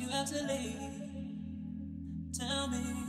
You have to leave? Tell me.